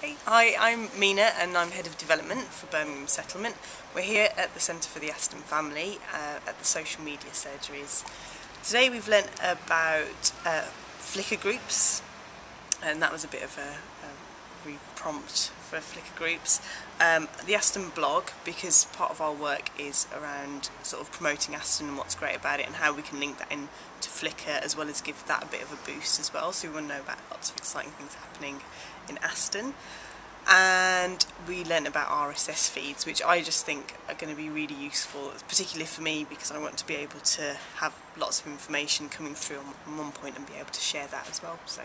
Hey, hi, I'm Meena and I'm Head of Development for Birmingham Settlement. We're here at the Centre for the Aston Family uh, at the social media surgeries. Today we've learnt about uh, Flickr groups and that was a bit of a, a re-prompt for Flickr groups. Um, the Aston blog because part of our work is around sort of promoting Aston and what's great about it and how we can link that in to Flickr as well as give that a bit of a boost as well so we want to know about lots of exciting things happening in Aston and we learnt about RSS feeds which I just think are going to be really useful particularly for me because I want to be able to have lots of information coming through on one point and be able to share that as well so